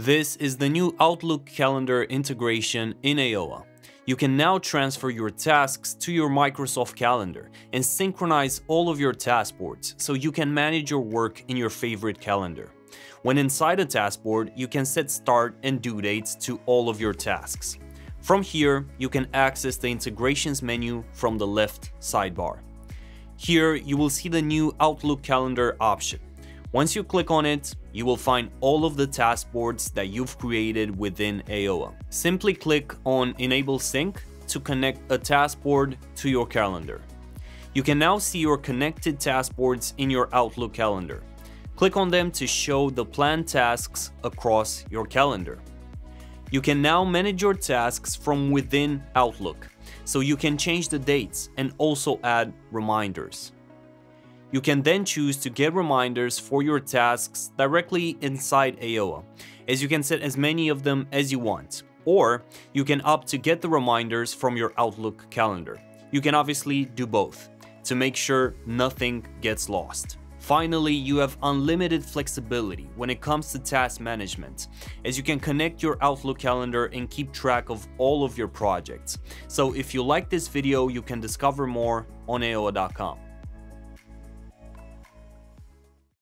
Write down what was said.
This is the new Outlook calendar integration in Ayoa. You can now transfer your tasks to your Microsoft calendar and synchronize all of your task boards so you can manage your work in your favorite calendar. When inside a task board, you can set start and due dates to all of your tasks. From here, you can access the integrations menu from the left sidebar. Here, you will see the new Outlook calendar option. Once you click on it, you will find all of the task boards that you've created within Ayoa. Simply click on Enable Sync to connect a task board to your calendar. You can now see your connected task boards in your Outlook calendar. Click on them to show the planned tasks across your calendar. You can now manage your tasks from within Outlook, so you can change the dates and also add reminders. You can then choose to get reminders for your tasks directly inside Ayoa, as you can set as many of them as you want. Or you can opt to get the reminders from your Outlook calendar. You can obviously do both to make sure nothing gets lost. Finally, you have unlimited flexibility when it comes to task management, as you can connect your Outlook calendar and keep track of all of your projects. So if you like this video, you can discover more on Ayoa.com.